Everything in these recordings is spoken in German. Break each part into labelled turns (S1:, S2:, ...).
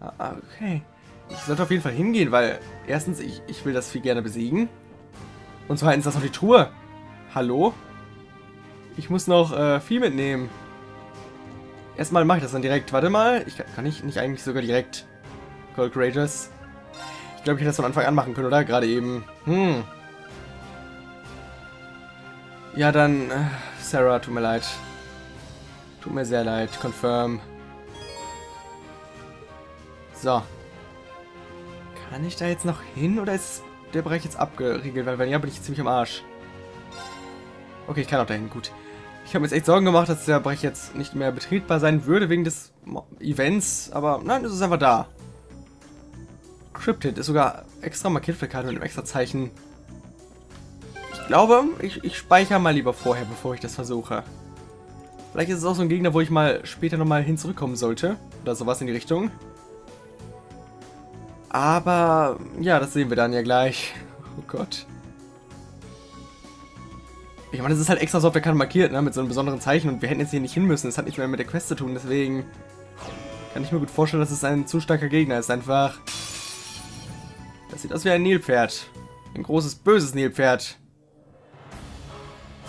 S1: Ah, okay. Ich sollte auf jeden Fall hingehen, weil erstens, ich, ich will das viel gerne besiegen. Und zweitens, das ist noch die Truhe. Hallo? Ich muss noch äh, viel mitnehmen. Erstmal mache ich das dann direkt. Warte mal, ich kann, ich nicht eigentlich sogar direkt Gold Courageous? Ich glaube, ich hätte das von Anfang an machen können, oder? Gerade eben. Hm. Ja, dann, äh, Sarah, tut mir leid. Tut mir sehr leid. Confirm. So. Kann ich da jetzt noch hin oder ist der Bereich jetzt abgeriegelt? Weil wenn ja, bin ich ziemlich am Arsch. Okay, ich kann auch dahin. Gut. Ich habe mir jetzt echt Sorgen gemacht, dass der Bereich jetzt nicht mehr betretbar sein würde wegen des Events. Aber nein, es ist einfach da. Cryptid ist sogar extra markiert für Karte mit einem extra Zeichen. Ich glaube, ich, ich speichere mal lieber vorher, bevor ich das versuche. Vielleicht ist es auch so ein Gegner, wo ich mal später nochmal hin zurückkommen sollte. Oder sowas in die Richtung. Aber, ja, das sehen wir dann ja gleich. Oh Gott. Ich meine, das ist halt extra so auf der Karte markiert, ne, mit so einem besonderen Zeichen. Und wir hätten jetzt hier nicht hin müssen. Das hat nichts mehr mit der Quest zu tun, deswegen kann ich mir gut vorstellen, dass es ein zu starker Gegner ist. Einfach. Das sieht aus wie ein Nilpferd. Ein großes, böses Nilpferd.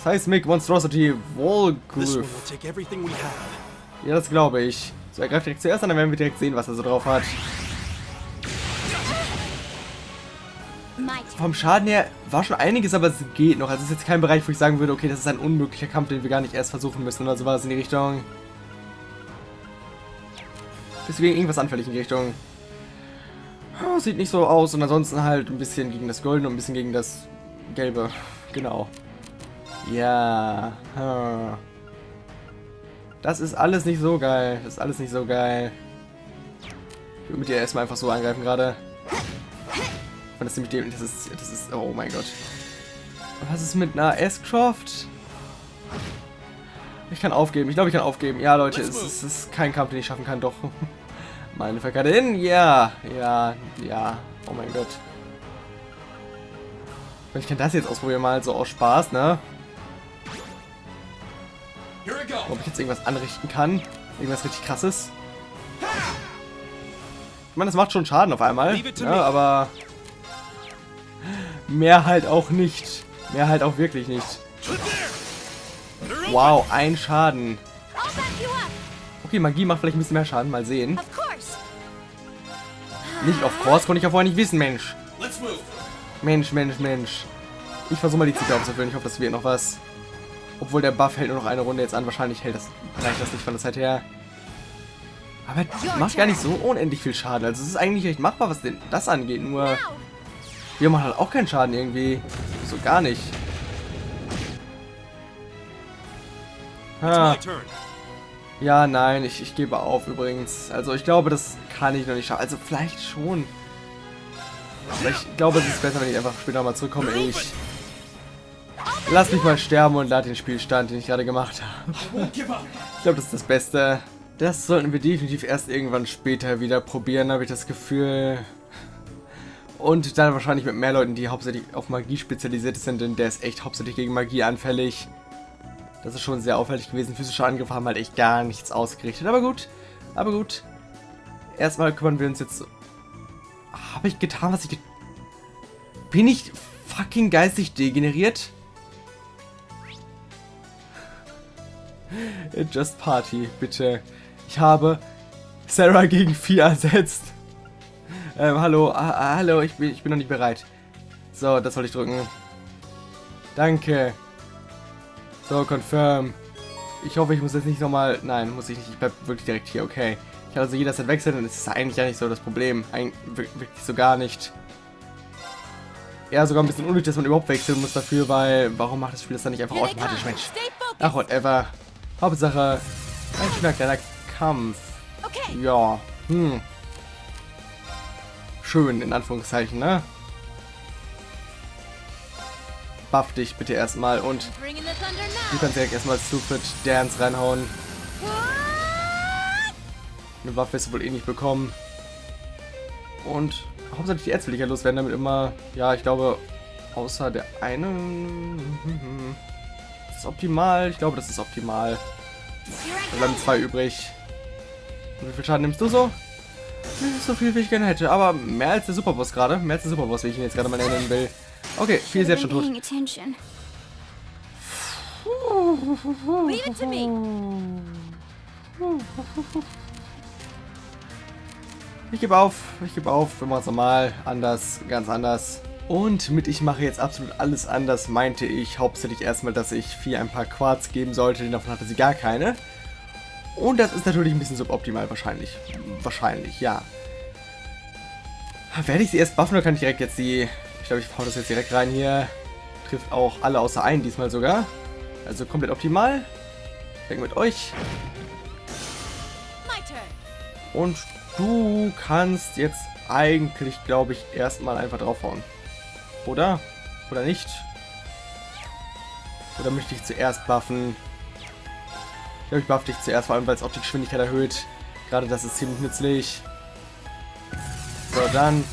S1: Seismic Monstrosity Volgriff. Ja, das glaube ich. So, er greift direkt zuerst an, dann werden wir direkt sehen, was er so drauf hat. Vom Schaden her war schon einiges, aber es geht noch. Also es ist jetzt kein Bereich, wo ich sagen würde, okay, das ist ein unmöglicher Kampf, den wir gar nicht erst versuchen müssen oder sowas in die Richtung. Deswegen irgendwas anfällig in die Richtung. Oh, sieht nicht so aus und ansonsten halt ein bisschen gegen das Goldene und ein bisschen gegen das Gelbe. Genau. Ja. Das ist alles nicht so geil. Das ist alles nicht so geil. Ich will mit dir erstmal einfach so angreifen gerade. Und das ist nämlich das ist, das ist, oh mein Gott. Was ist mit einer S-Croft? Ich kann aufgeben. Ich glaube, ich kann aufgeben. Ja, Leute, es, es, ist kein Kampf, den ich schaffen kann. Doch. Meine Verkadin. Ja, ja, ja. Oh mein Gott. Ich kann das jetzt ausprobieren mal so aus Spaß, ne? Ob ich jetzt irgendwas anrichten kann. Irgendwas richtig krasses. Ich meine, das macht schon Schaden auf einmal. Ja, aber mehr halt auch nicht. Mehr halt auch wirklich nicht. Wow, ein Schaden. Okay, Magie macht vielleicht ein bisschen mehr Schaden. Mal sehen. Nicht of course, konnte ich ja vorher nicht wissen, Mensch. Mensch, Mensch, Mensch. Ich versuche mal die Ziele aufzufüllen. Ich hoffe, das wird noch was. Obwohl der Buff hält nur noch eine Runde jetzt an. Wahrscheinlich hält das, reicht das nicht von der Zeit her. Aber macht gar nicht so unendlich viel Schaden. Also es ist eigentlich recht machbar, was denn das angeht. Nur wir machen halt auch keinen Schaden irgendwie. So gar nicht. Ha. Ja, nein, ich, ich gebe auf übrigens. Also ich glaube, das kann ich noch nicht schaffen. Also vielleicht schon. Aber ich glaube, es ist besser, wenn ich einfach später mal zurückkomme. Ich lass mich mal sterben und lade den Spielstand, den ich gerade gemacht habe. Ich glaube, das ist das Beste. Das sollten wir definitiv erst irgendwann später wieder probieren, habe ich das Gefühl. Und dann wahrscheinlich mit mehr Leuten, die hauptsächlich auf Magie spezialisiert sind, denn der ist echt hauptsächlich gegen Magie anfällig. Das ist schon sehr auffällig gewesen. Physische Angriffe haben halt echt gar nichts ausgerichtet. Aber gut, aber gut. Erstmal kümmern wir uns jetzt... Habe ich getan, was ich... Get Bin ich fucking geistig degeneriert? Just Party, bitte. Ich habe Sarah gegen Vieh ersetzt. Ähm, hallo, ah, ah, hallo, ich bin, ich bin noch nicht bereit. So, das soll ich drücken. Danke. So, confirm. Ich hoffe, ich muss jetzt nicht nochmal... Nein, muss ich nicht. Ich bleib wirklich direkt hier, okay. Ich kann also jederzeit wechseln und es ist eigentlich ja nicht so das Problem. Eig wirklich so gar nicht. Eher sogar ein bisschen unnötig, dass man überhaupt wechseln muss dafür, weil... Warum macht das Spiel das dann nicht einfach automatisch, Mensch? Ach, whatever. Hauptsache, ein schneller Kampf. Ja, hm schön, in Anführungszeichen, ne? Buff dich bitte erstmal und du kannst direkt erstmal Stupid Dance reinhauen. Eine Waffe wirst du wohl eh nicht bekommen. Und hauptsächlich die Ads will ich ja loswerden, damit immer, ja, ich glaube, außer der einen... Das ist optimal, ich glaube, das ist optimal. Da bleiben zwei übrig. Und wie viel Schaden nimmst du so? Nicht so viel, wie ich gerne hätte, aber mehr als der Superboss gerade. Mehr als der Superboss, wie ich ihn jetzt gerade mal nennen will. Okay, viel ist jetzt schon tot.
S2: Leave it to me.
S1: Ich gebe auf, ich gebe auf, wir machen es normal, anders, ganz anders. Und mit ich mache jetzt absolut alles anders, meinte ich hauptsächlich erstmal, dass ich vier ein paar Quarz geben sollte, denn davon hatte sie gar keine. Und das ist natürlich ein bisschen suboptimal wahrscheinlich. Wahrscheinlich, ja. Werde ich sie erst buffen oder kann ich direkt jetzt die... Ich glaube, ich hau das jetzt direkt rein hier. Trifft auch alle außer einen diesmal sogar. Also komplett optimal. Weg mit euch. Und du kannst jetzt eigentlich, glaube ich, erstmal einfach draufhauen. Oder? Oder nicht? Oder möchte ich zuerst buffen? Ich glaube, ich buff dich zuerst, vor allem, weil es auch die Geschwindigkeit erhöht. Gerade das ist ziemlich nützlich. So, dann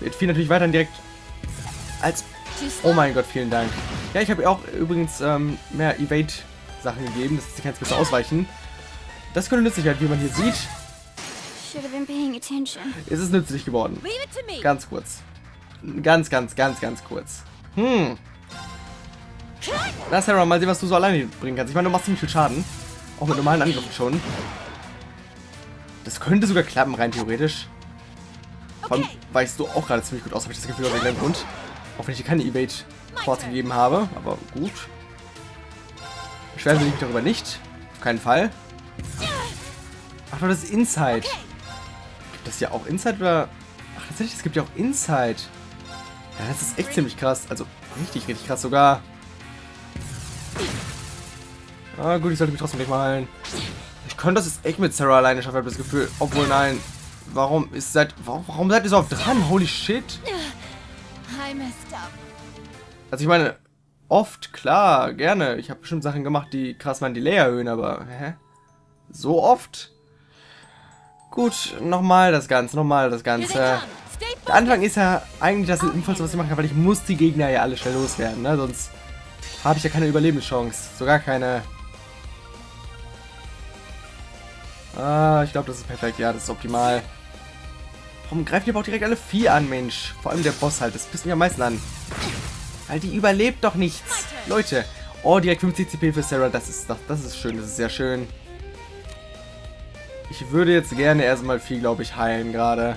S1: wird viel natürlich weiterhin direkt als... Oh mein Gott, vielen Dank. Ja, ich habe ihr auch übrigens ähm, mehr Evade-Sachen gegeben, sie kann jetzt besser ausweichen. Das könnte nützlich werden, wie man hier sieht.
S3: Attention.
S1: Ist es nützlich geworden. Ganz kurz. Ganz, ganz, ganz, ganz kurz. Hm. Na, Sarah, mal sehen, was du so alleine bringen kannst. Ich meine, du machst ziemlich viel Schaden. Auch mit normalen Angriffen schon. Das könnte sogar klappen, rein theoretisch. Vor allem weichst du auch gerade ziemlich gut aus, habe ich das Gefühl, aus irgendeinem Grund. Auch wenn ich dir keine Evade-Quarz gegeben habe, aber gut. Beschweren Sie mich darüber nicht. Auf keinen Fall. Ach, nur das ist Inside. Gibt das ja auch Inside oder... Ach, tatsächlich, es gibt ja auch Inside. Ja, das ist echt ziemlich krass. Also, richtig, richtig krass sogar. Ah, gut, ich sollte mich trotzdem gleich mal heilen. Ich könnte das jetzt echt mit Sarah alleine schaffen, habe das Gefühl. Obwohl, nein. Warum ist seid... Warum, warum seid ihr so oft dran? Holy shit. Also ich meine, oft, klar, gerne. Ich habe bestimmt Sachen gemacht, die krass mein Delay erhöhen, aber hä? So oft? Gut, nochmal das Ganze, nochmal das Ganze. Der. Anfang ist ja eigentlich das Sinnvollste, was ich machen kann, weil ich muss die Gegner ja alle schnell loswerden, ne? Sonst habe ich ja keine Überlebenschance. Sogar keine. Ah, ich glaube, das ist perfekt. Ja, das ist optimal. Warum greifen die aber auch direkt alle vier an, Mensch? Vor allem der Boss halt. Das pisst mich am meisten an. Weil die überlebt doch nichts. Leute. Oh, direkt 50 CP für Sarah. Das ist doch, das ist schön. Das ist sehr schön. Ich würde jetzt gerne erstmal viel, glaube ich, heilen gerade.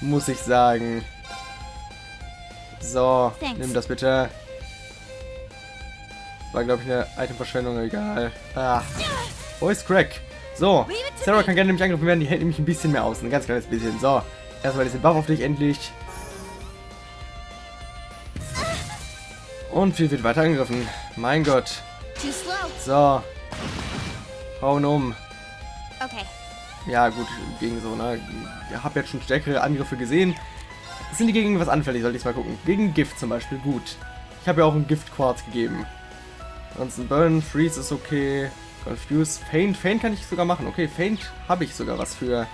S1: Muss ich sagen. So,
S3: Thanks.
S1: nimm das bitte. War, glaube ich, eine Itemverschwendung, egal. Ah. Voice Crack. So, Sarah kann gerne nämlich angegriffen werden, die hält nämlich ein bisschen mehr aus. Ein ganz kleines bisschen. So, erstmal diesen Buff auf dich endlich. Und viel wird weiter angegriffen. Mein Gott. So. Hauen um.
S3: Okay.
S1: Ja, gut, gegen so, ne? Ich habe jetzt schon stärkere Angriffe gesehen. Sind die gegen was anfällig? Soll ich mal gucken. Gegen Gift zum Beispiel, gut. Ich habe ja auch einen Gift-Quarz gegeben. Ansonsten Burn, Freeze ist okay. Confuse, Faint. Faint kann ich sogar machen. Okay, Faint habe ich sogar was für.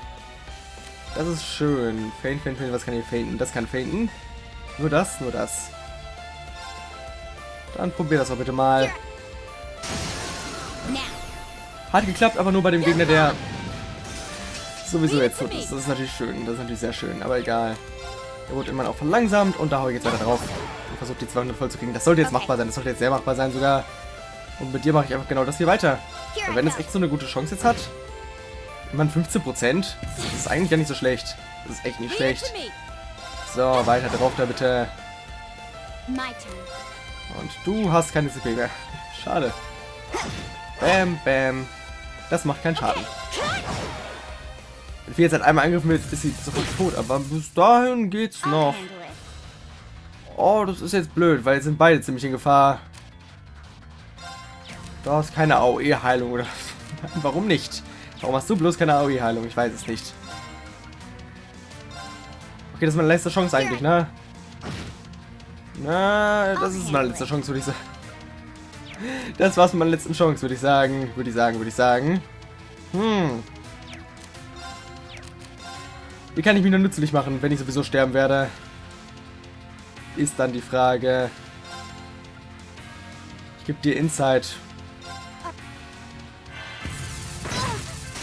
S1: Das ist schön. Faint, Faint, Faint, was kann hier fainten? Das kann fainten. Nur das, nur das. Dann probier das doch bitte mal. Hat geklappt, aber nur bei dem Gegner, der sowieso jetzt tot ist. Das ist natürlich schön, das ist natürlich sehr schön, aber egal. Er wurde immerhin auch verlangsamt und da hau ich jetzt weiter drauf und versuche die 200 voll zu kriegen. Das sollte jetzt machbar sein, das sollte jetzt sehr machbar sein sogar. Und mit dir mache ich einfach genau das hier weiter.
S3: I
S1: wenn es echt so eine gute Chance jetzt hat, immerhin 15%, das ist eigentlich gar nicht so schlecht. Das ist echt nicht schlecht. So, weiter drauf da bitte. Und du hast keine CP mehr. Schade. Bam, bam. Das macht keinen Schaden. Wenn wir jetzt halt einmal angegriffen wird, ist sie sofort tot. Aber bis dahin geht's noch. Oh, das ist jetzt blöd, weil jetzt sind beide ziemlich in Gefahr. Da ist keine AOE-Heilung, oder? Warum nicht? Warum hast du bloß keine AOE-Heilung? Ich weiß es nicht. Okay, das ist meine letzte Chance eigentlich, ne? Na, das ist meine letzte Chance, würde ich sagen. Das war's mit meiner letzten Chance, würde ich sagen. Würde ich sagen, würde ich sagen. Hm. Wie kann ich mich nur nützlich machen, wenn ich sowieso sterben werde? Ist dann die Frage. Ich gebe dir Insight.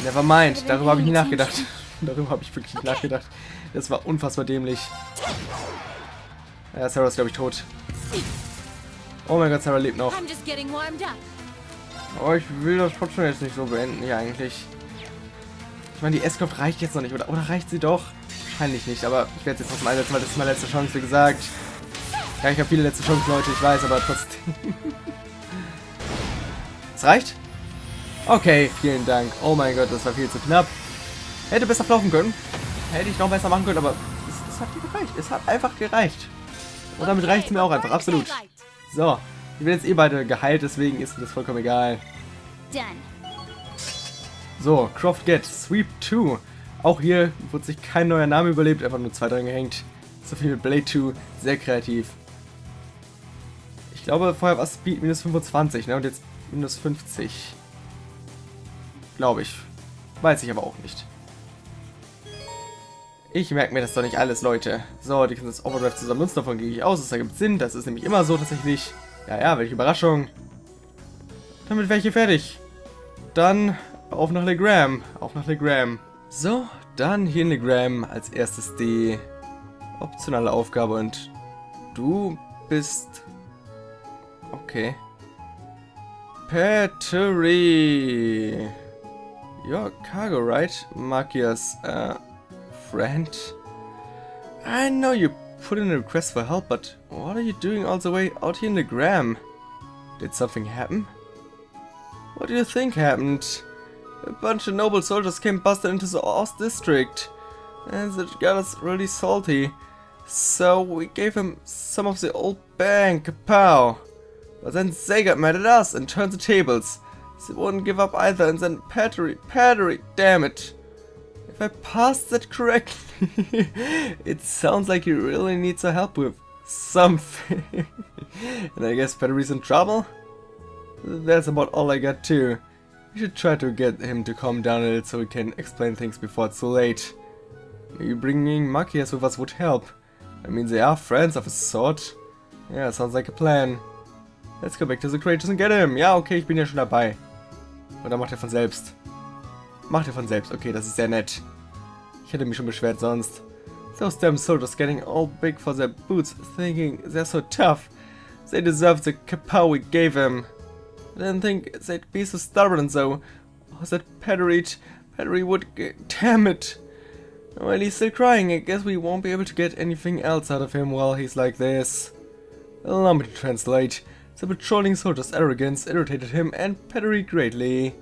S1: Never mind, darüber habe ich nie nachgedacht. Darüber habe ich wirklich okay. nachgedacht. Das war unfassbar dämlich. Ja, Sarah ist, glaube ich, tot. Oh mein Gott, Sarah lebt noch. Oh, ich will das trotzdem jetzt nicht so beenden hier eigentlich. Ich meine, die S-Kraft reicht jetzt noch nicht, oder? Oder reicht sie doch? Wahrscheinlich nicht, aber ich werde es jetzt trotzdem einsetzen, weil das ist meine letzte Chance, wie gesagt. Ja, ich habe viele letzte Chancen, Leute, ich weiß, aber trotzdem. Es reicht? Okay, vielen Dank. Oh mein Gott, das war viel zu knapp. Hätte besser laufen können. Hätte ich noch besser machen können, aber es, es hat gereicht. Es hat einfach gereicht. Und damit reicht es mir auch einfach, absolut. So, ich bin jetzt eh beide geheilt, deswegen ist mir das vollkommen egal. So, Croft Get, Sweep 2. Auch hier wurde sich kein neuer Name überlebt, einfach nur zwei dran gehängt. So viel mit Blade 2, sehr kreativ. Ich glaube, vorher war Speed minus 25, ne? Und jetzt minus 50. Glaube ich. Weiß ich aber auch nicht. Ich merke mir das doch nicht alles, Leute. So, die können das Overdrive zusammen nutzen, davon gehe ich aus. Das ergibt Sinn, das ist nämlich immer so tatsächlich. Ja, ja, welche Überraschung. Damit wäre ich hier fertig. Dann auf nach Legram. Auf nach Legram. So, dann hier Legram als erstes die optionale Aufgabe und du bist... Okay. Petri. Your cargo, right? Magias, uh, friend? I know you put in a request for help, but what are you doing all the way out here in the gram? Did something happen? What do you think happened? A bunch of noble soldiers came busted into the Ost district, and it got us really salty. So we gave him some of the old bank, pow. But then they got mad at us and turned the tables. They wouldn't give up either, and then Pattery, Pattery, damn it. If I passed that correctly, it sounds like he really needs some help with something. and I guess Pattery's in trouble? That's about all I got too. We should try to get him to calm down a little so we can explain things before it's too late. Maybe bringing Makias with us would help. I mean, they are friends of a sort. Yeah, sounds like a plan. Let's go back to the Creators and get him. Ja, okay, ich bin ja schon dabei. Oder macht er von selbst? Macht er von selbst. Okay, das ist sehr nett. Ich hätte mich schon beschwert sonst. Those damn soldiers getting all big for their boots, thinking they're so tough. They deserve the kapow we gave them. I didn't think they'd be so stubborn though. Oh, that Peddery, Peddery would... Damn it! Well, he's still crying. I guess we won't be able to get anything else out of him while he's like this. Allow me to translate. The patrolling soldiers' arrogance irritated him and Pettery greatly.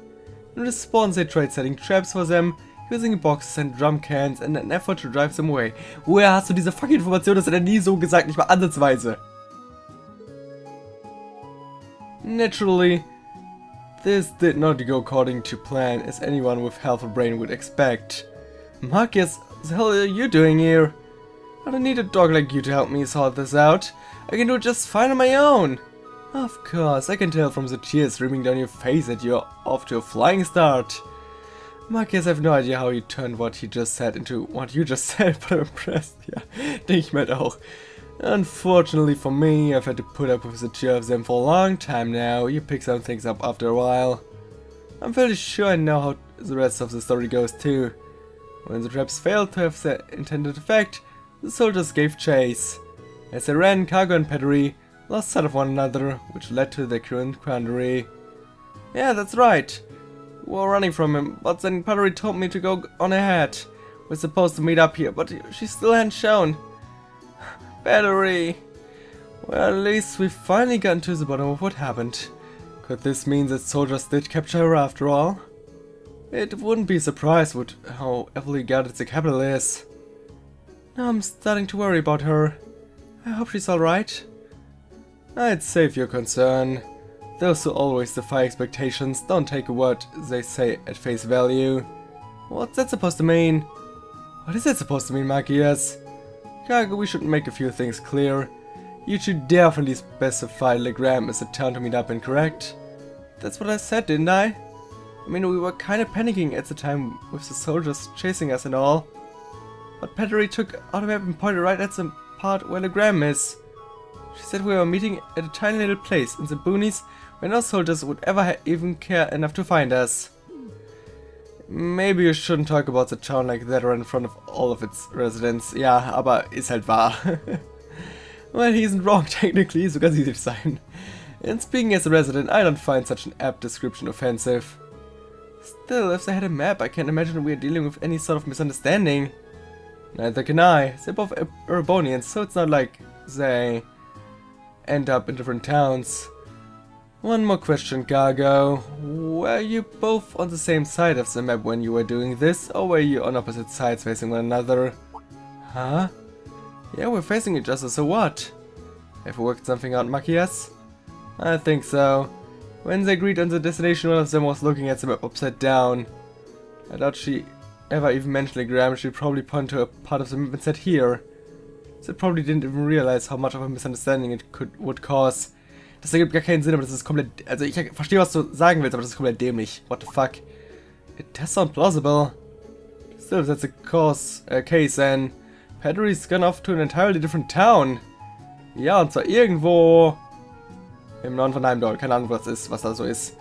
S1: In response, they tried setting traps for them, using boxes and drum cans in an effort to drive them away. Woher hast du diese fucking Information? Das hat er nie so gesagt, nicht mal ansatzweise. Naturally, this did not go according to plan, as anyone with half a brain would expect. Marcus, what the hell are you doing here? I don't need a dog like you to help me sort this out. I can do it just fine on my own. Of course, I can tell from the tears streaming down your face that you're off to a flying start. Marcus, I have no idea how you turned what he just said into what you just said, but I'm impressed. Yeah, denke ich mir. Unfortunately for me, I've had to put up with the two of them for a long time now. You pick some things up after a while. I'm fairly sure I know how the rest of the story goes too. When the traps failed to have their intended effect, the soldiers gave chase. As they ran, Cargo and Pettery lost sight of one another, which led to the current quandary. Yeah, that's right. We were running from him, but then Pottery told me to go on ahead. We're supposed to meet up here, but she still hadn't shown. Battery! Well, at least we've finally gotten to the bottom of what happened. Could this mean that soldiers did capture her after all? It wouldn't be a surprise with how heavily guarded the capital is. Now I'm starting to worry about her. I hope she's alright. I'd save your concern. Those who always defy expectations don't take a word they say at face value. What's that supposed to mean? What is that supposed to mean, Machias? Kago, we should make a few things clear. You should definitely specify Legram as a town to meet up in, correct? That's what I said, didn't I? I mean, we were kinda panicking at the time with the soldiers chasing us and all. But Pettery took out a map and pointed right at the part where Legram is. She said we were meeting at a tiny little place in the boonies where no soldiers would ever even care enough to find us. Maybe you shouldn't talk about the town like that right in front of all of its residents. Ja, aber ist halt wahr. well, he isn't wrong technically, sogar sie sein. And speaking as a resident, I don't find such an apt description offensive. Still, if they had a map, I can't imagine we're dealing with any sort of misunderstanding. Neither can I. They're both Erebonians, so it's not like they end up in different towns. One more question, Gargo. Were you both on the same side of the map when you were doing this, or were you on opposite sides facing one another? Huh? Yeah, we're facing each other, so what? Have we worked something out, Makias? I think so. When they agreed on the destination, one of them was looking at the map upside down. I doubt she ever even mentioned the gram, she probably pointed to a part of the map and said here. They probably didn't even realize how much of a misunderstanding it could would cause. Das ergibt gar keinen Sinn, aber das ist komplett... Also ich verstehe, was du sagen willst, aber das ist komplett dämlich. What the fuck? It does sound plausible. Still, that's a cause, uh, case, and Paddy's gone off to an entirely different town. Ja, und zwar irgendwo im Norden von Heimdall. Keine Ahnung, was ist, was da so ist.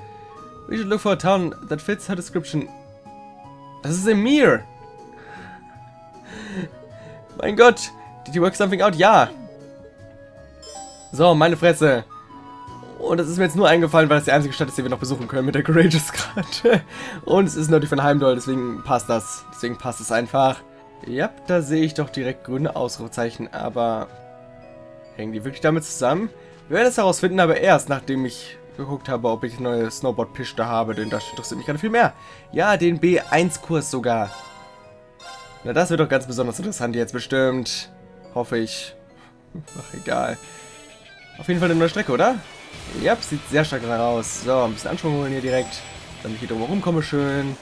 S1: We should look for a town that fits her description. Das ist Emir! mein Gott! Did you work something out? Ja! So, meine Fresse. Und es ist mir jetzt nur eingefallen, weil das die einzige Stadt ist, die wir noch besuchen können mit der Courageous gerade. Und es ist nördlich von Heimdall, deswegen passt das. Deswegen passt es einfach. Ja, da sehe ich doch direkt grüne Ausrufezeichen, aber hängen die wirklich damit zusammen? Wir werden es herausfinden, aber erst, nachdem ich geguckt habe, ob ich neue Snowboard-Piste habe, denn das interessiert mich gerade viel mehr. Ja, den B1-Kurs sogar. Na, das wird doch ganz besonders interessant jetzt bestimmt. Hoffe ich. Ach, egal. Auf jeden Fall eine neue Strecke, oder? Ja, sieht sehr stark aus. So, ein bisschen Anschwung holen hier direkt. Damit ich hier drüber rumkomme schön.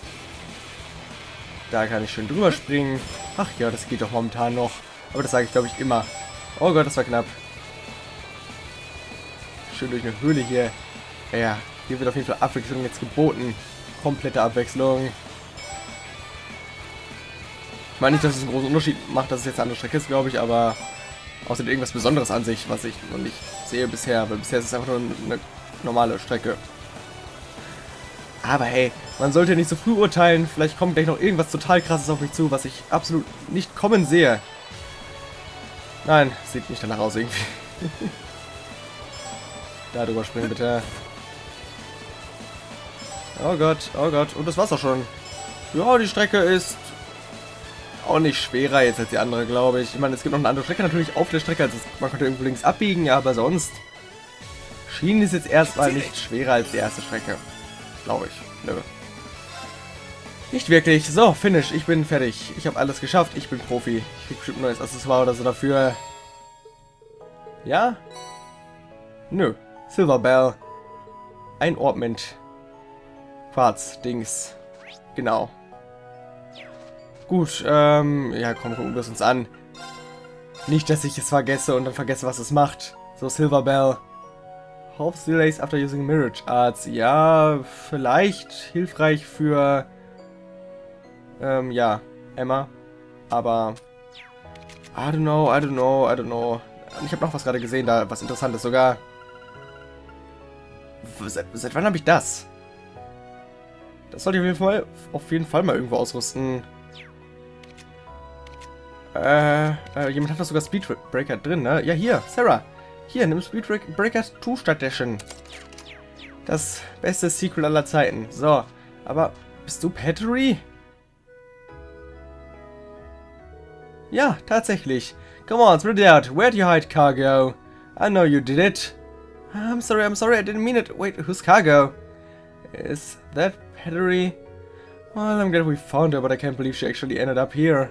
S1: Da kann ich schön drüber springen. Ach ja, das geht doch momentan noch. Aber das sage ich, glaube ich, immer. Oh Gott, das war knapp. Schön durch eine Höhle hier. Ja, hier wird auf jeden Fall Abwechslung jetzt geboten. Komplette Abwechslung. Ich meine nicht, dass es einen großen Unterschied macht, dass es jetzt eine andere Strecke ist, glaube ich, aber außerdem irgendwas Besonderes an sich, was ich noch nicht sehe bisher, weil bisher ist es einfach nur eine normale Strecke. Aber hey, man sollte nicht so früh urteilen. Vielleicht kommt gleich noch irgendwas total krasses auf mich zu, was ich absolut nicht kommen sehe. Nein, sieht nicht danach aus irgendwie. da drüber springen bitte. Oh Gott, oh Gott. Und das war's auch schon. Ja, die Strecke ist auch nicht schwerer jetzt als die andere, glaube ich. Ich meine, es gibt noch eine andere Strecke natürlich auf der Strecke. Also man könnte irgendwo links abbiegen, aber sonst... Schienen ist jetzt erstmal nicht schwerer als die erste Strecke. Glaube ich. Nö. Nicht wirklich. So, Finish. Ich bin fertig. Ich habe alles geschafft. Ich bin Profi. Ich krieg bestimmt ein neues Accessoire oder so dafür. Ja? Nö. Silver Bell. Ein Ornament. Quarz. Dings. Genau. Gut, ähm, ja komm, gucken wir es uns an. Nicht, dass ich es vergesse und dann vergesse, was es macht. So, Silver Bell. Half delays after using Mirage Arts. Ja, vielleicht hilfreich für, ähm, ja, Emma. Aber, I don't know, I don't know, I don't know. Ich habe noch was gerade gesehen, da was Interessantes sogar. Seit, seit wann habe ich das? Das sollte ich auf jeden Fall, auf jeden Fall mal irgendwo ausrüsten. Äh, jemand hat da sogar Speedbreaker drin, ne? Ja, hier, Sarah. Hier, nimm Speedbreaker 2 stattdessen. Das beste Sequel aller Zeiten. So, aber bist du Pettery? Ja, tatsächlich. Come on, spread it out. Where'd you hide cargo? I know you did it. I'm sorry, I'm sorry, I didn't mean it. Wait, who's cargo? Is that Pettery? Well, I'm glad we found her, but I can't believe she actually ended up here.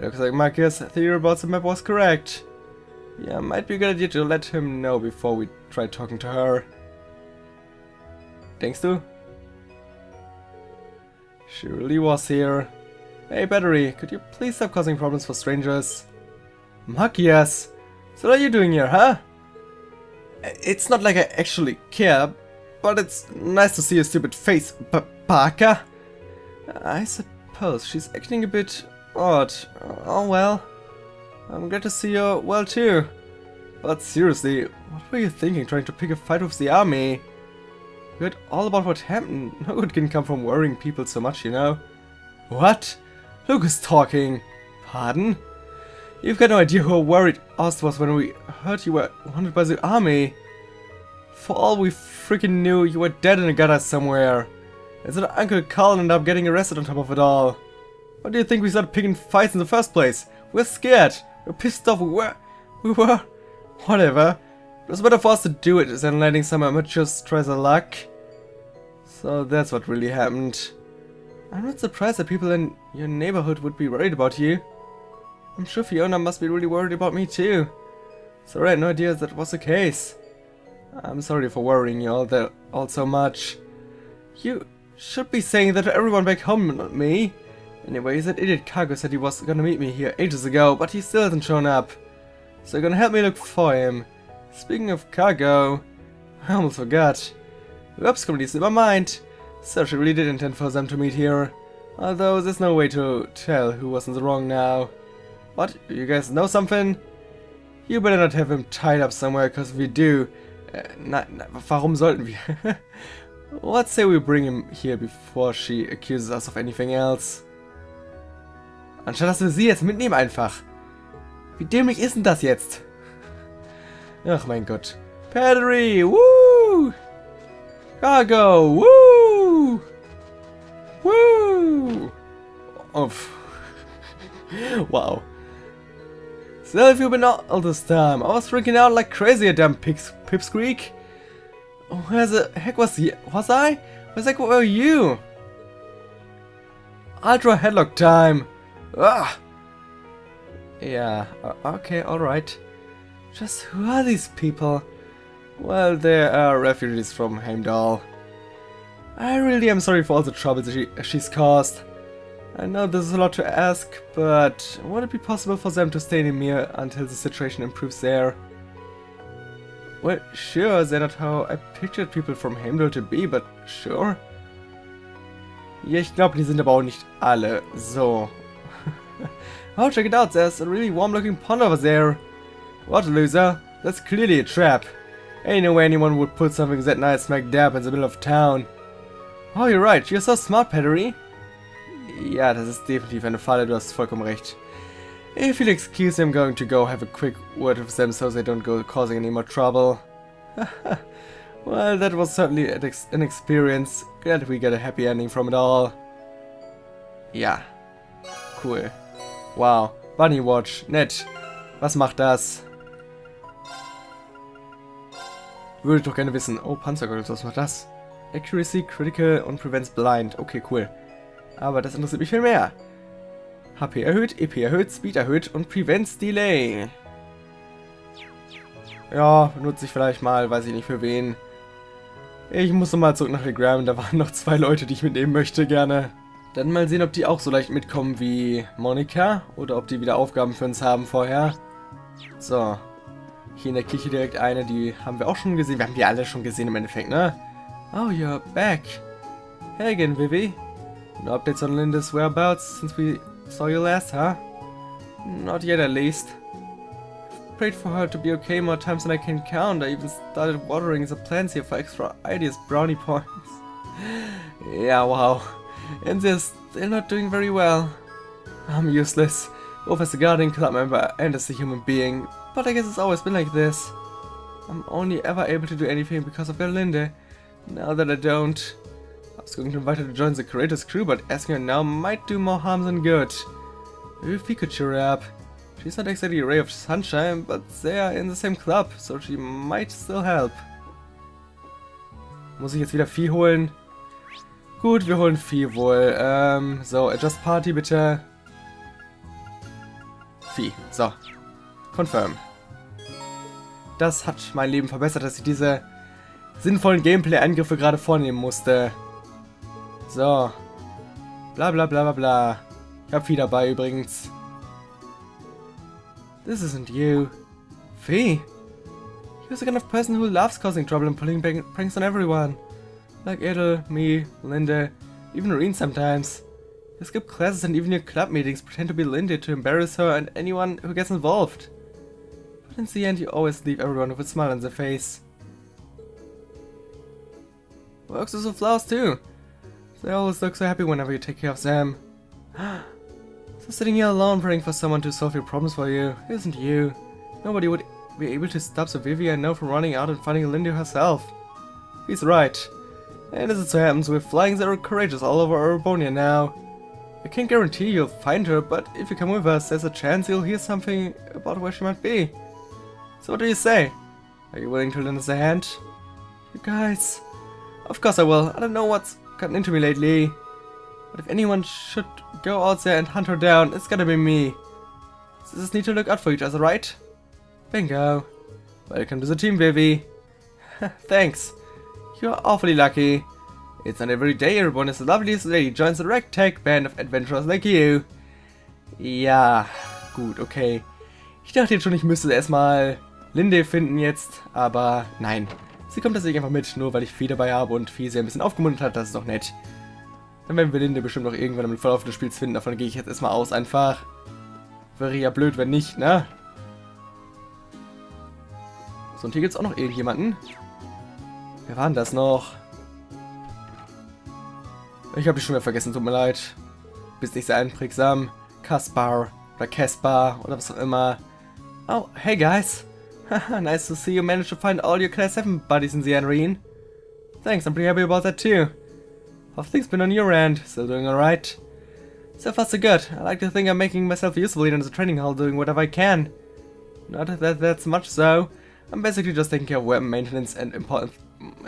S1: Looks like Marcus' theory about the map was correct. Yeah, might be a good idea to let him know before we try talking to her. Denkst du? She really was here. Hey, Battery, could you please stop causing problems for strangers? Makias! So what are you doing here, huh? It's not like I actually care, but it's nice to see your stupid face, P Parker. I suppose she's acting a bit odd. Oh well. I'm glad to see you well too. But seriously, what were you thinking trying to pick a fight with the army? We heard all about what happened. No good can come from worrying people so much, you know. What? Luke is talking. Pardon? You've got no idea how worried us was when we heard you were wanted by the army. For all we freaking knew, you were dead in a gutter somewhere. And then Uncle Carl ended up getting arrested on top of it all. Why do you think we started picking fights in the first place? We're scared. We're pissed off. We were... We were... Whatever. It was better for us to do it than letting some amateurs try their luck. So that's what really happened. I'm not surprised that people in your neighborhood would be worried about you. I'm sure Fiona must be really worried about me too. Sorry, I had no idea that was the case. I'm sorry for worrying you all that all so much. You should be saying that to everyone back home, not me. Anyways, that idiot Cargo said he was gonna meet me here ages ago, but he still hasn't shown up. So you're gonna help me look for him. Speaking of Cargo, I almost forgot. Oops, completely slipped my mind. So she really did intend for them to meet here. Although there's no way to tell who was in the wrong now. What? You guys know something? You better not have him tied up somewhere, because if we do... Na, na, warum sollten wir? Let's say we bring him here before she accuses us of anything else. Anstatt dass wir sie jetzt mitnehmen einfach. Wie dämlich ist denn das jetzt? Ach mein Gott. Padre, woo! Cargo, woo! Woo! Oh, wow. So have you been out all this time? I was freaking out like crazy at damn Pips, Pipsqueak. Where the heck was he? Was I? Where's like where were you? Ultra headlock time. Ah. Yeah. Okay. All right. Just who are these people? Well, they are refugees from Heimdall. I really am sorry for all the trouble she, she's caused. I know this is a lot to ask, but would it be possible for them to stay in Mir until the situation improves there? Well, sure, they're not how I pictured people from Heimdall to be, but sure. Ja, ich glaube, die sind aber auch nicht alle so. oh, check it out, there's a really warm-looking pond over there. What a loser. That's clearly a trap. Ain't no way anyone would put something that nice smack dab in the middle of town. Oh, you're right, you're so smart, Pattery. Ja, das ist definitiv eine Falle, du hast vollkommen recht. If you'll excuse me, I'm going to go have a quick word with them so they don't go causing any more trouble. well, that was certainly an experience. Glad we get a happy ending from it all. Ja. Cool. Wow. Bunny Watch. Nett. Was macht das? Würde ich doch gerne wissen. Oh, Panzergürtel, was macht das? Accuracy, Critical und Prevents Blind. Okay, cool. Aber das interessiert mich viel mehr. HP erhöht, EP erhöht, Speed erhöht und Prevents Delay. Ja, nutze ich vielleicht mal, weiß ich nicht für wen. Ich muss mal zurück nach Legram, da waren noch zwei Leute, die ich mitnehmen möchte, gerne. Dann mal sehen, ob die auch so leicht mitkommen wie Monika oder ob die wieder Aufgaben für uns haben vorher. So. Hier in der Kirche direkt eine, die haben wir auch schon gesehen. Wir haben die alle schon gesehen im Endeffekt, ne? Oh, you're back. Hey again, Vivi. No updates on Linda's whereabouts since we saw you last, huh? Not yet, at least. I've prayed for her to be okay more times than I can count. I even started watering the plants here for extra ideas brownie points. yeah, wow. And they're still not doing very well. I'm useless, both as a Guardian Club member and as a human being, but I guess it's always been like this. I'm only ever able to do anything because of Gerlinde. Now that I don't, I was going to invite her to join the creator's crew, but asking her now might do more harm than good. If we could cheer her up. She's not exactly a ray of sunshine, but they are in the same club, so she might still help. Muss ich jetzt wieder Vieh holen? Gut, wir holen Vieh wohl. Ähm, so, Adjust Party bitte. Vieh, so. Confirm. Das hat mein Leben verbessert, dass ich diese sinnvollen Gameplay-Angriffe gerade vornehmen musste. So. Bla bla bla bla bla. Ich hab Vieh dabei übrigens. This isn't you. Fee. You're the kind of person who loves causing trouble and pulling pranks on everyone. Like Edel, me, Linda, even Reen sometimes. You skip classes and even your club meetings pretend to be Linda to embarrass her and anyone who gets involved. But in the end you always leave everyone with a smile on their face. Works with the flowers too. They always look so happy whenever you take care of them. so sitting here alone praying for someone to solve your problems for you, isn't you? Nobody would be able to stop the Vivi I know from running out and finding Lindy herself. He's right. And as it so happens, we're flying zero courageous all over Arabonia now. I can't guarantee you'll find her, but if you come with us, there's a chance you'll hear something about where she might be. So what do you say? Are you willing to lend us a hand? You guys... Of course I will. I don't know what's gotten into me lately. But if anyone should go out there and hunt her down, it's gotta be me. Just need to look out for each other, right? Bingo. Welcome to the team, Vivi. Thanks. You're awfully lucky. It's not every day everyone is the loveliest lady joins a ragtag band of adventurers like you. Ja, gut, okay. Ich dachte jetzt schon, ich müsste erstmal Linde finden jetzt, aber nein. Sie kommt tatsächlich einfach mit, nur weil ich Vieh dabei habe und Vieh sie ein bisschen aufgemuntert hat, das ist doch nett. Dann werden wir Linde bestimmt noch irgendwann im Verlauf des Spiels finden, davon gehe ich jetzt erstmal aus einfach. Wäre ja blöd, wenn nicht, ne? So, und hier gibt es auch noch irgendjemanden. Wer war das noch? Ich habe dich schon wieder vergessen, tut mir leid. Bist nicht sehr einprägsam. Kaspar oder Caspar oder was auch immer. Oh, hey guys. nice to see you managed to find all your Class 7 buddies in the arena. Thanks, I'm pretty happy about that too. How've things been on your end? Still doing alright? So far so good. I like to think I'm making myself useful in the training hall doing whatever I can. Not that that's much so. I'm basically just taking care of weapon maintenance and import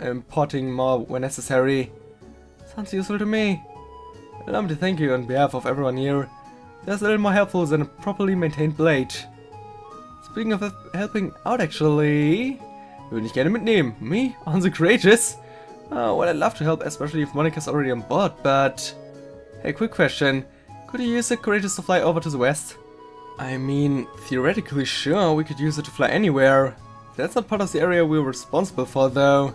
S1: importing more when necessary. Sounds useful to me. Allow me to thank you on behalf of everyone here. That's a little more helpful than a properly maintained blade. Speaking of helping out actually, würde ich gerne mitnehmen. Me? On the Courageous? Oh, well I'd love to help, especially if Monica's already on board, but... Hey, quick question. Could you use the Courageous to fly over to the west? I mean, theoretically sure, we could use it to fly anywhere. That's not part of the area we're responsible for though.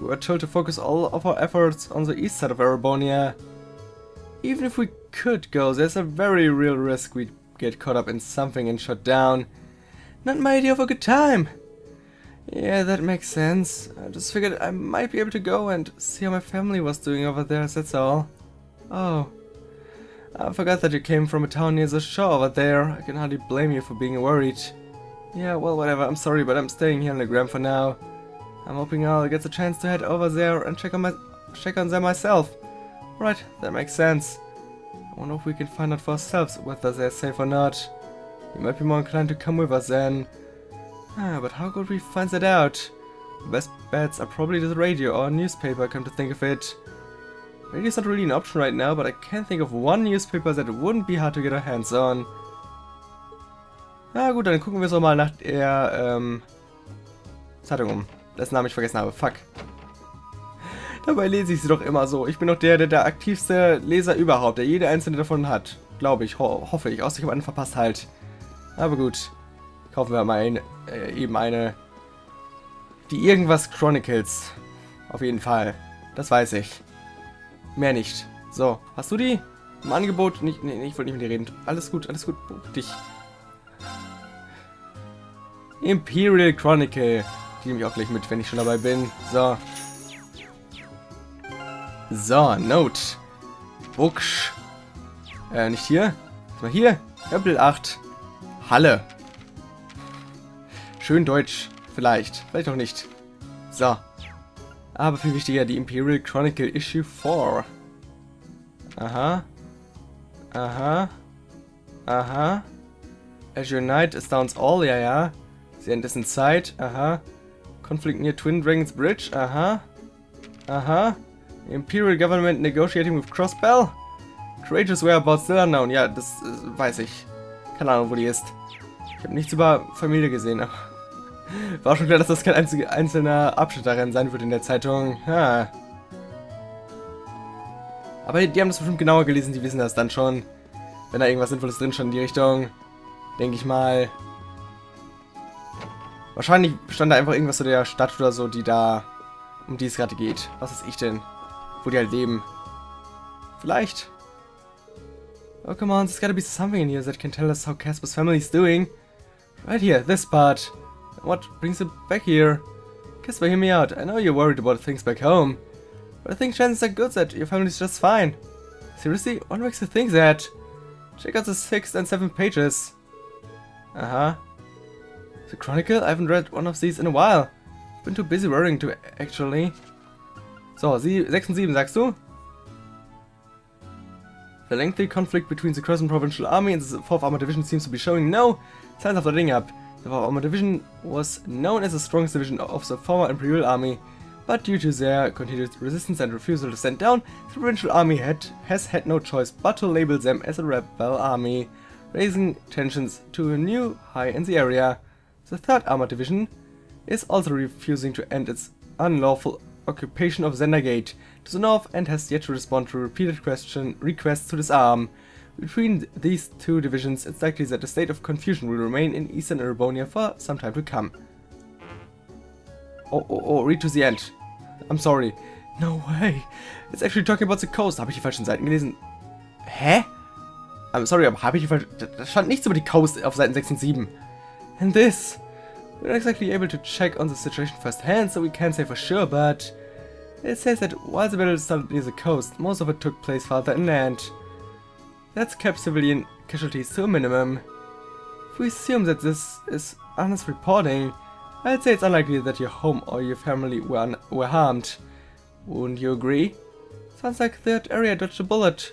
S1: We were told to focus all of our efforts on the east side of Arabonia. Even if we could go, there's a very real risk we'd get caught up in something and shot down. Not my idea of a good time. Yeah, that makes sense. I just figured I might be able to go and see how my family was doing over there, that's all. Oh. I forgot that you came from a town near the shore over there. I can hardly blame you for being worried. Yeah, well, whatever. I'm sorry, but I'm staying here on the gram for now. I'm hoping I'll get the chance to head over there and check on my check on them myself. Right, that makes sense. I wonder if we can find out for ourselves whether they're safe or not. You might be more inclined to come with us then. Ah, but how could we find that out? The best bets are probably the radio or newspaper, come to think of it. Radio's not really an option right now, but I can't think of one newspaper that wouldn't be hard to get our hands on. Na gut, dann gucken wir so mal nach der ähm, Zeitung um. Dessen Namen ich vergessen habe. Fuck. Dabei lese ich sie doch immer so. Ich bin doch der, der der aktivste Leser überhaupt, der jede einzelne davon hat. Glaube ich, ho hoffe ich. Außer ich habe einen verpasst halt. Aber gut. Kaufen wir mal ein, äh, eben eine. Die irgendwas Chronicles. Auf jeden Fall. Das weiß ich. Mehr nicht. So, hast du die? Im Angebot? Nicht, nee, ich wollte nicht mit dir reden. Alles gut, alles gut. Dich. Imperial Chronicle. Die nehme ich auch gleich mit, wenn ich schon dabei bin. So. So, Note. Bucksch. Äh, nicht hier. Mal hier. Kapitel 8. Halle. Schön Deutsch. Vielleicht. Vielleicht auch nicht. So. Aber viel wichtiger, die Imperial Chronicle Issue 4. Aha. Aha. Aha. Your knight astounds all, ja, ja. The end is in sight, aha. Conflict near Twin Dragons Bridge, aha. Aha. Imperial Government negotiating with Crossbell? Courageous whereabouts still unknown. Ja, das äh, weiß ich. Keine Ahnung, wo die ist. Ich habe nichts über Familie gesehen. War schon klar, dass das kein einzelner Abschnitt darin sein wird in der Zeitung. Ha. Aber die haben das bestimmt genauer gelesen, die wissen das dann schon. Wenn da irgendwas Sinnvolles drin schon in die Richtung. Denke ich mal. Wahrscheinlich stand da einfach irgendwas zu der Stadt oder so, die da, um die es gerade geht. Was weiß ich denn? Wo die halt leben. Vielleicht. Oh, come on, there's gotta be something in here that can tell us how Casper's family is doing. Right here, this part. What brings you back here? Casper, hear me out. I know you're worried about things back home. But I think chances are good that your family's just fine. Seriously? What makes you think that? Check out the sixth and seventh pages. Uh-huh. The Chronicle? I haven't read one of these in a while. Been too busy worrying to, actually. So, sie, 6 und 7, sagst du? The lengthy conflict between the Crescent Provincial Army and the 4th Armored Division seems to be showing no signs of letting up. The 4th Armored Division was known as the strongest division of the former Imperial Army, but due to their continued resistance and refusal to stand down, the Provincial Army had, has had no choice but to label them as a rebel army, raising tensions to a new high in the area. The 3rd Armored Division is also refusing to end its unlawful occupation of Zendergate to the north and has yet to respond to repeated question requests to disarm. Between these two divisions, it's likely that a state of confusion will remain in eastern Erebonia for some time to come. Oh, oh, oh, read to the end. I'm sorry. No way. It's actually talking about the coast. Habe ich die falschen Seiten gelesen? Hä? I'm sorry, aber habe ich die falschen... Da stand nichts über die Coast auf Seiten 6 und 7. And this... We're not exactly able to check on the situation firsthand, so we can't say for sure, but... It says that while the battle started near the coast, most of it took place farther inland. That's kept civilian casualties to a minimum. If we assume that this is honest reporting, I'd say it's unlikely that your home or your family were, were harmed. Wouldn't you agree? Sounds like that area dodged a bullet.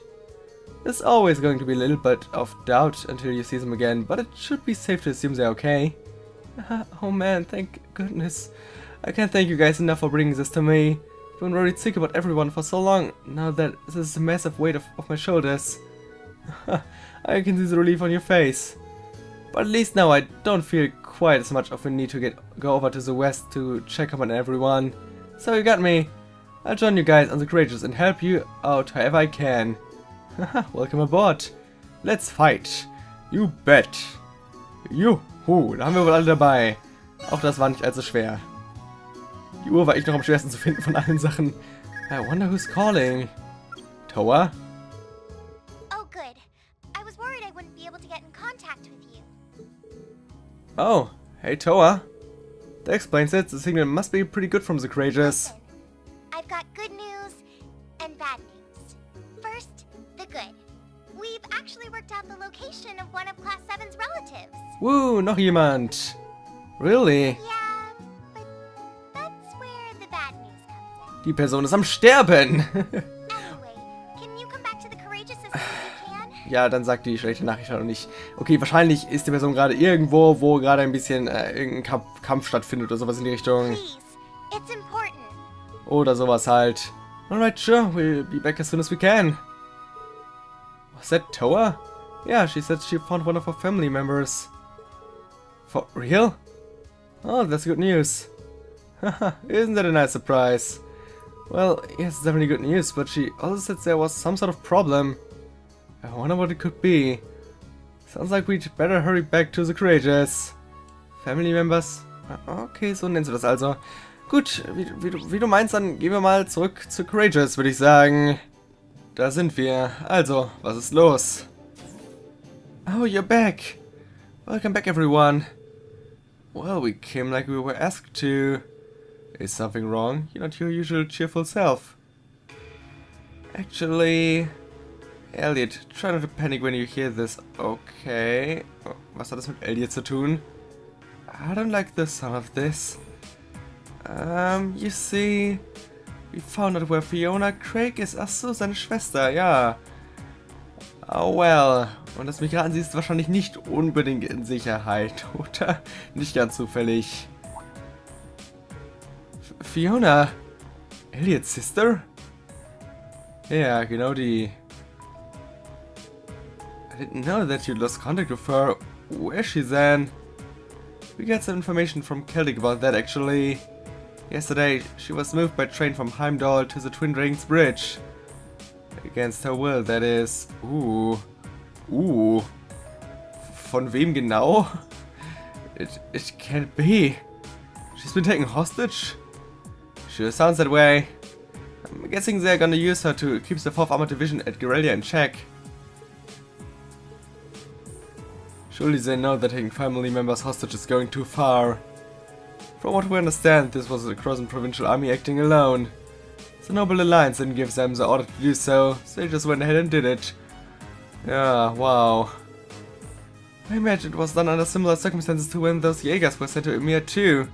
S1: There's always going to be a little bit of doubt until you see them again, but it should be safe to assume they're okay. oh man, thank goodness. I can't thank you guys enough for bringing this to me. I've been worried sick about everyone for so long, now that this is a massive weight off, my shoulders. I can see the relief on your face. But at least now I don't feel quite as much of a need to get go over to the west to check up on everyone. So you got me. I'll join you guys on the Courageous and help you out however I can. Welcome aboard. Let's fight. You bet. Juhu, da haben wir wohl alle dabei. Auch das war nicht allzu schwer. Die Uhr war echt noch am schwersten zu finden von allen Sachen. I wonder who's calling. Toa?
S3: Oh, good. I was worried I wouldn't be able to get in contact with you.
S1: Oh, hey Toa. That explains it. The signal must be pretty good from the Courageous.
S3: Location of one of Class 7's relatives.
S1: Woo, noch jemand. Really?
S3: Yeah, but that's where the bad news comes
S1: Die Person ist am Sterben.
S3: in. Anyway, can you come back to the Courageous as soon as you can?
S1: ja, dann sagt die schlechte Nachricht halt noch nicht. Okay, wahrscheinlich ist die Person gerade irgendwo, wo gerade ein bisschen äh, irgendein Kampf, Kampf stattfindet oder sowas in die Richtung.
S3: Please, it's important.
S1: Oder sowas halt. Alright, sure, we'll be back as soon as we can. Was that Toa? Yeah, she said she found one of her family members. For real? Oh, that's good news. Haha, isn't that a nice surprise? Well, yes, it's definitely good news, but she also said there was some sort of problem. I wonder what it could be. Sounds like we'd better hurry back to the Courageous. Family members? Ah, Okay, so nennst du das also. Gut, wie, wie, wie du meinst, dann gehen wir mal zurück zu Courageous, würde ich sagen. Da sind wir. Also, was ist los? Oh, you're back. Welcome back, everyone. Well, we came like we were asked to. Is something wrong? You're not your usual cheerful self. Actually... Elliot, try not to panic when you hear this, okay? Oh, Was hat das mit Elliot zu tun? I don't like the sound of this. Um, you see... We found out where Fiona Craig is. Ach so, seine Schwester, ja. Oh well. Und das sie ist wahrscheinlich nicht unbedingt in Sicherheit, oder? Nicht ganz zufällig. F Fiona? Elliot's sister? Ja, genau die. I didn't know that you lost contact with her. Where's she then? We got some information from Celtic about that actually. Yesterday, she was moved by train from Heimdall to the Twin Dragons Bridge. Against her will, that is. Ooh. Ooh. Von wem genau? It, it can't be. She's been taken hostage? Sure sounds that way. I'm guessing they're gonna use her to keep the 4th Armored Division at Guerrilla in check. Surely they know that taking family members hostage is going too far. From what we understand, this was the Crossen Provincial Army acting alone. The Noble Alliance didn't give them the order to do so, so they just went ahead and did it. Yeah, wow. I imagine it was done under similar circumstances to when those Jaegers were sent to Emir too.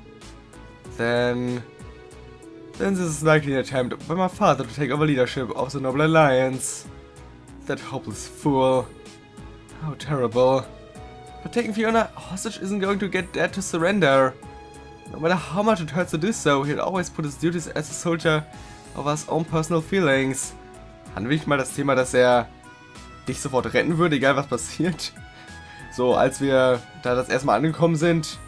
S1: Then... Then this is likely an attempt by my father to take over leadership of the Noble Alliance. That hopeless fool. How terrible. But taking Fiona hostage isn't going to get Dad to surrender. No matter how much it hurts to do so, he'll always put his duties as a soldier over his own personal feelings. Hatten wir nicht mal das Thema, dass er dich sofort retten würde, egal was passiert? So, als wir da das erstmal angekommen sind.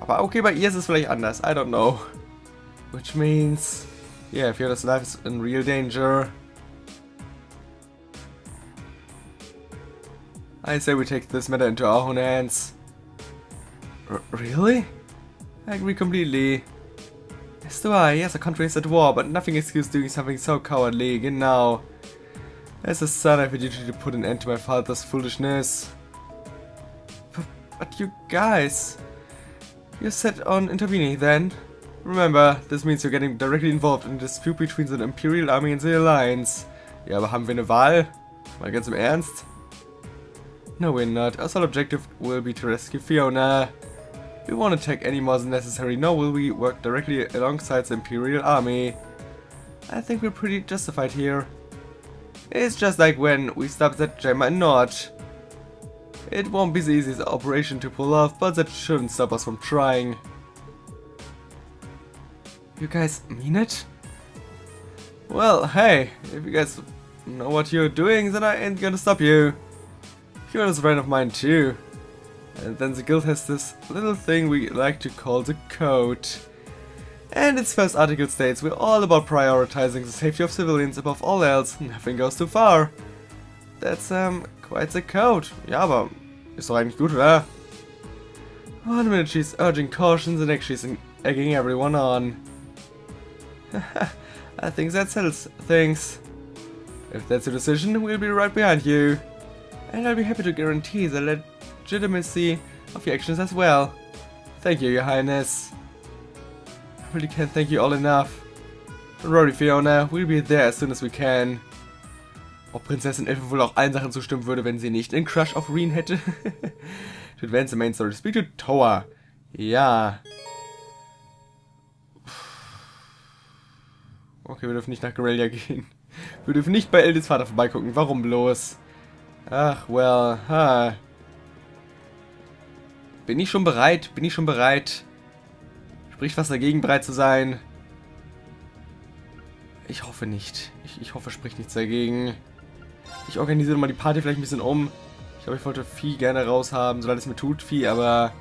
S1: Aber okay, bei ihr ist es vielleicht anders. I don't know. Which means... Yeah, Fiona's life is in real danger. I say we take this matter into our own hands. R really? I agree completely. Yes, do I. Yes, our country is at war, but nothing excuses doing something so cowardly. Genau. As a son, I have a duty to put an end to my father's foolishness. But, but you guys... you're set on intervening then? Remember, this means you're getting directly involved in a dispute between the Imperial Army and the Alliance. Ja, aber haben wir eine Wahl? Mal ganz im Ernst? No, we're not. Our sole objective will be to rescue Fiona. We won't attack any more than necessary, nor will we work directly alongside the Imperial Army. I think we're pretty justified here. It's just like when we stopped that Gemma in Notch. It won't be the easiest operation to pull off, but that shouldn't stop us from trying. You guys mean it? Well, hey, if you guys know what you're doing, then I ain't gonna stop you. You're a friend of mine too. And then the guild has this little thing we like to call the code. And its first article states, we're all about prioritizing the safety of civilians above all else, nothing goes too far. That's, um, quite the code. Ja, aber ist doch eigentlich gut? One minute she's urging caution, the next she's egging everyone on. I think that settles things. If that's your decision, we'll be right behind you. And I'll be happy to guarantee the legitimacy of your actions as well. Thank you, your highness. I really can't thank you all enough. Don't worry, Fiona, we'll be there as soon as we can. Ob Prinzessin Elfe wohl auch allen Sachen zustimmen würde, wenn sie nicht einen Crush auf Reen hätte? to advance the main story, speak to Tower. Ja. Okay, wir dürfen nicht nach Guerrilla gehen. Wir dürfen nicht bei Eldis Vater vorbeigucken. Warum bloß? Ach, well, ha. Bin ich schon bereit? Bin ich schon bereit? Spricht was dagegen, bereit zu sein? Ich hoffe nicht. Ich, ich hoffe, spricht nichts dagegen. Ich organisiere mal die Party vielleicht ein bisschen um. Ich glaube, ich wollte Vieh gerne raushaben, solange es mir tut, Vieh, aber...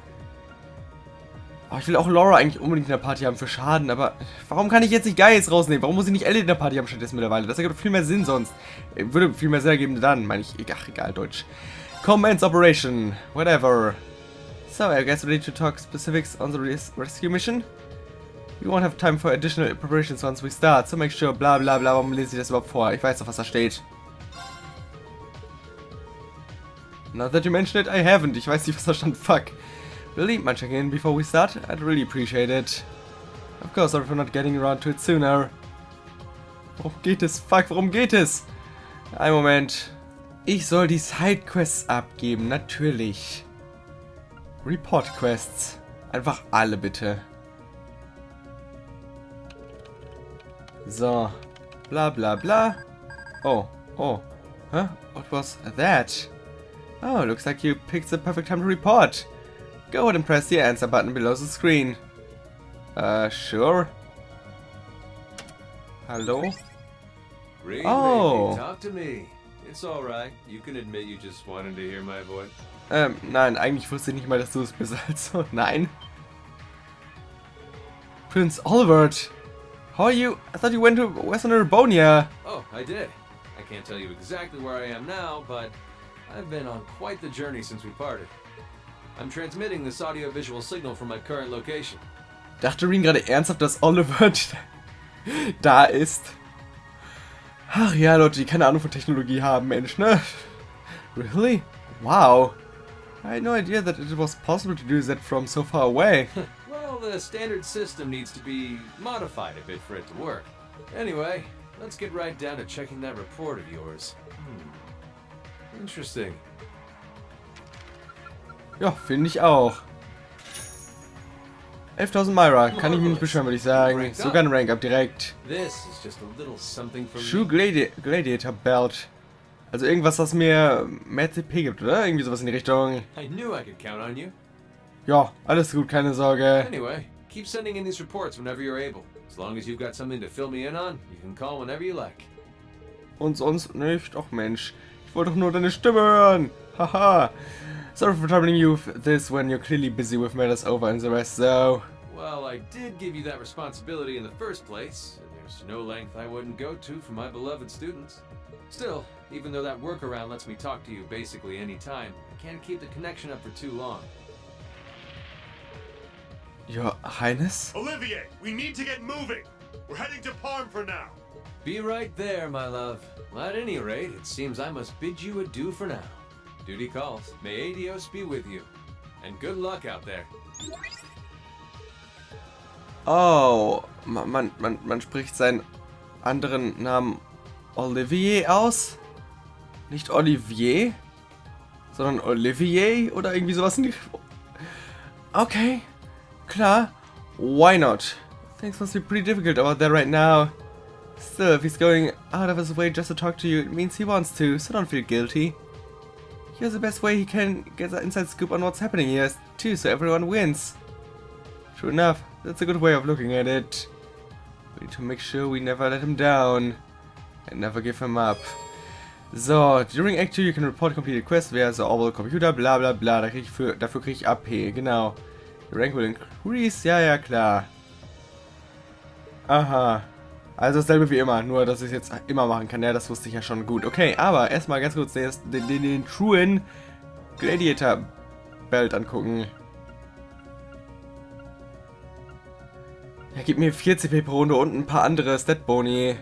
S1: Oh, ich will auch Laura eigentlich unbedingt in der Party haben für Schaden, aber warum kann ich jetzt nicht Guy rausnehmen? Warum muss ich nicht Ellie in der Party haben stattdessen mittlerweile? Das ergibt viel mehr Sinn sonst. Würde viel mehr Sinn ergeben dann, meine ich. Ach, egal, Deutsch. Commence Operation. Whatever. So, I guess we need to talk specifics on the res rescue mission. We won't have time for additional preparations once we start, so make sure bla bla bla. Warum lese ich das überhaupt vor? Ich weiß doch, was da steht. Now that you mention it, I haven't. Ich weiß nicht, was da stand. Fuck. Really? Mind checking in before we start? I'd really appreciate it. Of course, sorry for not getting around to it sooner. Worum geht es? Fuck, worum geht es? Ein Moment. Ich soll die Sidequests abgeben, natürlich. Report Quests. Einfach alle bitte. So. Bla bla bla. Oh, oh. Huh? What was that? Oh, looks like you picked the perfect time to report. Go ahead and press the answer button below the screen. Uh, sure. Hello?
S4: Green
S1: Oh.
S4: talk to me. It's alright. You can admit you just wanted to hear my voice.
S1: Ähm, nein, eigentlich wusste ich nicht mal, dass du es bist. Also, oh, nein. Prince Olivert. How are you? I thought you went to Western Urbonia.
S4: Oh, I did. I can't tell you exactly where I am now, but I've been on quite the journey since we parted. I'm transmitting this audio-visual signal from my current location.
S1: Dachte Reen gerade ernsthaft, dass Olivert da ist? Ach ja, Leute, die keine Ahnung von Technologie haben, Mensch, ne? Really? Wow. I had no idea that it was possible to do that from so far away.
S4: Well, the standard system needs to be modified a bit for it to work. Anyway, let's get right down to checking that report of yours. Hmm. Interesting.
S1: Ja, finde ich auch. 11.000 Myra, kann ich mich nicht beschweren, würde ich sagen. Sogar ein Rank-Up direkt. Shoe. Gladi Gladiator Belt. Also irgendwas, was mir mehr CP gibt, oder? Irgendwie sowas in die Richtung. Ja, alles gut, keine Sorge.
S4: Anyway, keep sending in these reports whenever you're able. As long as you've got something to fill me in on, you can call whenever you like.
S1: Und sonst nicht. Och Mensch, ich wollte doch nur deine Stimme hören. Haha. Sorry for troubling you with this when you're clearly busy with matters over and the rest, though.
S4: Well, I did give you that responsibility in the first place, and there's no length I wouldn't go to for my beloved students. Still, even though that workaround lets me talk to you basically any time, I can't keep the connection up for too long.
S1: Your Highness?
S5: Olivier, we need to get moving. We're heading to Parm for now.
S4: Be right there, my love. Well, at any rate, it seems I must bid you adieu for now. Duty calls. May Adios be with you. And good luck out there.
S1: Oh, man, man, man, spricht seinen anderen Namen Olivier aus? Nicht Olivier, sondern Olivier oder irgendwie sowas. Okay, klar, why not? Things must be pretty difficult about there right now. Still, if he's going out of his way just to talk to you, it means he wants to, so don't feel guilty. Here's the best way he can get the inside scoop on what's happening here, too, so everyone wins. True enough, that's a good way of looking at it. We need to make sure we never let him down. And never give him up. So, during Act 2 you can report completed quests via the Orbital Computer, bla bla bla, da krieg für, dafür krieg ich AP, genau. The rank will increase, ja ja klar. Aha. Also dasselbe wie immer, nur dass ich es jetzt immer machen kann, ja das wusste ich ja schon gut. Okay, aber erstmal ganz kurz den, den, den, den Truen Gladiator Belt angucken. Er gibt mir 4 CP pro Runde und ein paar andere Stat-Boni.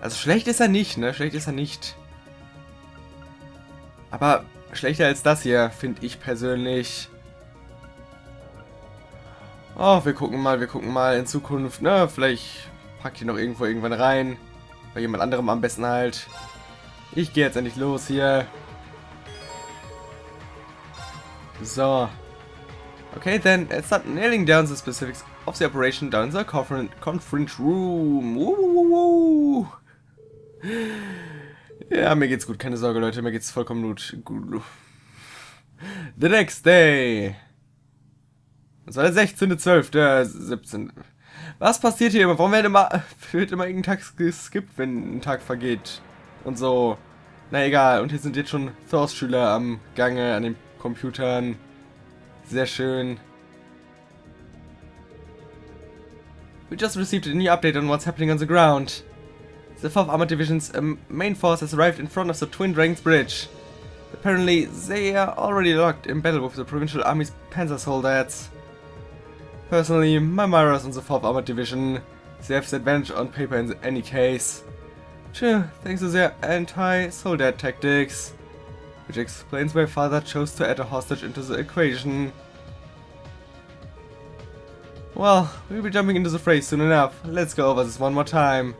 S1: Also schlecht ist er nicht, ne? Schlecht ist er nicht. Aber schlechter als das hier, finde ich persönlich. Oh, wir gucken mal, wir gucken mal in Zukunft, ne? Vielleicht packt ich noch irgendwo irgendwann rein. Bei jemand anderem am besten halt. Ich gehe jetzt endlich los hier. So. Okay, then let's start nailing down the specifics of the operation down in the conference, room. Woo. Ja, mir geht's gut, keine Sorge, Leute, mir geht's vollkommen gut. The next day. Das war der 16.12., 17. Was passiert hier immer? Warum wird immer, wird immer irgendein Tag geskippt, wenn ein Tag vergeht? Und so. Na egal, und hier sind jetzt schon Thors-Schüler am Gange an den Computern. Sehr schön. We just received a new update on what's happening on the ground. The 4th Armored Division's um, main force has arrived in front of the Twin Dragons Bridge. Apparently, they are already locked in battle with the Provincial Army's Panzer soldiers. Personally, my Myra's on the 4th Armored Division. They have the advantage on paper in any case. Sure, thanks to their anti-soldat tactics. Which explains why father chose to add a hostage into the equation. Well, we'll be jumping into the fray soon enough. Let's go over this one more time.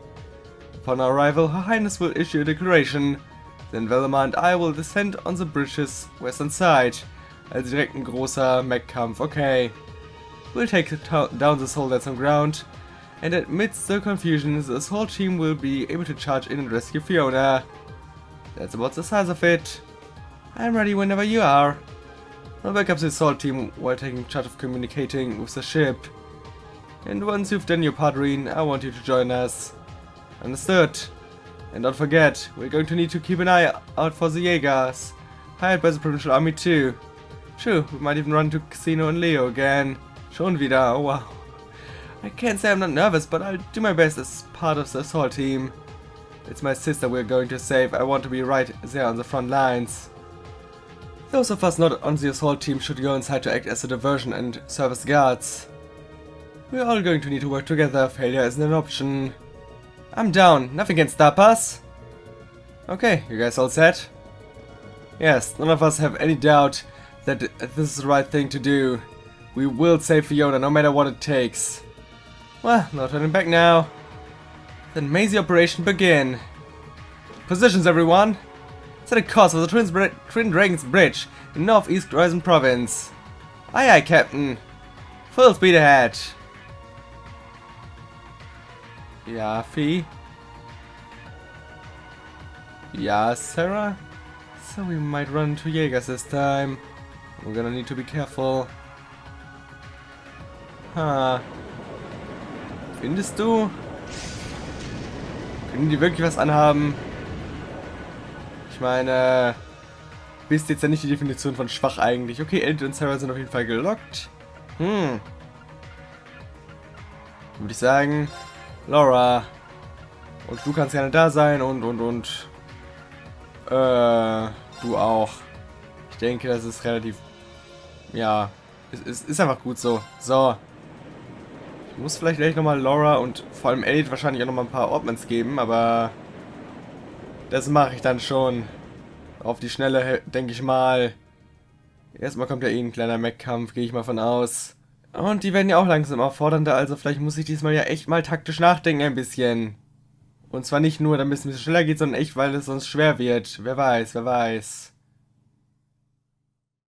S1: Upon our arrival, Her Highness will issue a declaration. Then Velma and I will descend on the bridge's western side. Also direkt großer Mech-Kampf, okay. We'll take down the soldiers on ground. And amidst the confusion, the whole team will be able to charge in and rescue Fiona. That's about the size of it. I'm ready whenever you are. I'll back up the assault team while taking charge of communicating with the ship. And once you've done your part, Reen, I want you to join us. Understood. And don't forget, we're going to need to keep an eye out for the Jaegers, hired by the Provincial Army too. Sure, we might even run into Casino and Leo again. Schon wieder, oh wow. I can't say I'm not nervous, but I'll do my best as part of the assault team. It's my sister we're going to save, I want to be right there on the front lines. Those of us not on the assault team should go inside to act as a diversion and serve as guards. We're all going to need to work together, failure isn't an option. I'm down, nothing can stop us. Okay, you guys all set? Yes, none of us have any doubt that this is the right thing to do. We will save Fiona no matter what it takes. Well, no turning back now. Then may the operation begin. Positions, everyone. Set a course for the Twin, Bri- Twin Dragons Bridge in Northeast Horizon Province. Aye, aye, Captain. Full speed ahead. Fee. Ja, Sarah. So we might run into Jägers this time. We're gonna need to be careful. Ha. Findest du? Können die wirklich was anhaben? Ich meine, bist jetzt ja nicht die Definition von schwach eigentlich. Okay, Elliot und Sarah sind auf jeden Fall gelockt. Hm. Würde ich sagen, Laura. Und du kannst gerne da sein und, und, und. Äh, du auch. Ich denke, das ist relativ. Ja, es ist, ist einfach gut so. So. Ich muss vielleicht gleich nochmal Laura und vor allem Elliot wahrscheinlich auch nochmal ein paar Ordmans geben, aber. Das mache ich dann schon. Auf die Schnelle, denke ich mal. Erstmal kommt ja eh ein kleiner Mech-Kampf, gehe ich mal von aus. Und die werden ja auch langsam auffordernder, also vielleicht muss ich diesmal ja echt mal taktisch nachdenken ein bisschen. Und zwar nicht nur, damit es ein bisschen schneller geht, sondern echt, weil es sonst schwer wird. Wer weiß, wer weiß.